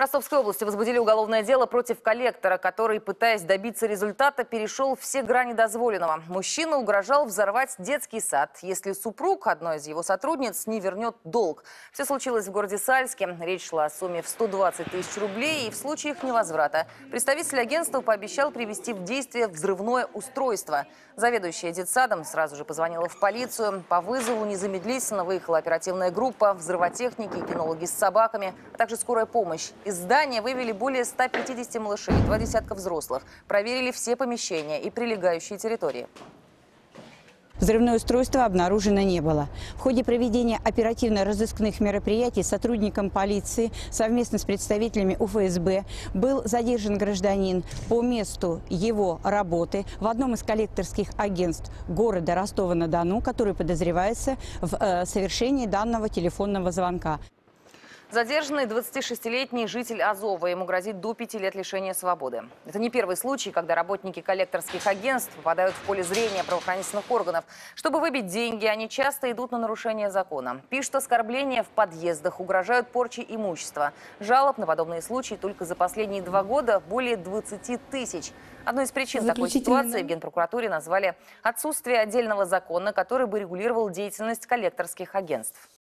Ростовской области возбудили уголовное дело против коллектора, который, пытаясь добиться результата, перешел все грани дозволенного. Мужчина угрожал взорвать детский сад, если супруг одной из его сотрудниц не вернет долг. Все случилось в городе Сальске. Речь шла о сумме в 120 тысяч рублей и в случае их невозврата. Представитель агентства пообещал привести в действие взрывное устройство. Заведующая детсадом сразу же позвонила в полицию. По вызову незамедлительно выехала оперативная группа, взрывотехники, кинологи с собаками, а также скорая помощь. Из здания вывели более 150 малышей, два десятка взрослых. Проверили все помещения и прилегающие территории. Взрывное устройство обнаружено не было. В ходе проведения оперативно-розыскных мероприятий сотрудникам полиции совместно с представителями УФСБ был задержан гражданин по месту его работы в одном из коллекторских агентств города Ростова-на-Дону, который подозревается в э, совершении данного телефонного звонка. Задержанный 26-летний житель Азова. Ему грозит до пяти лет лишения свободы. Это не первый случай, когда работники коллекторских агентств попадают в поле зрения правоохранительных органов. Чтобы выбить деньги, они часто идут на нарушение закона. Пишут оскорбления в подъездах, угрожают порчей имущества. Жалоб на подобные случаи только за последние два года более 20 тысяч. Одной из причин такой ситуации в Генпрокуратуре назвали отсутствие отдельного закона, который бы регулировал деятельность коллекторских агентств.